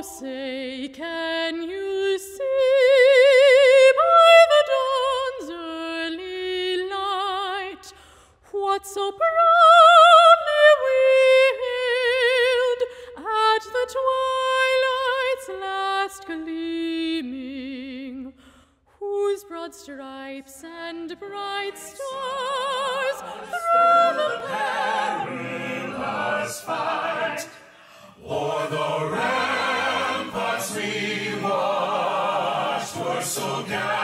i say can you see what's up around at the twilight gleaming whose broad stripes and bright stars we watched were so down.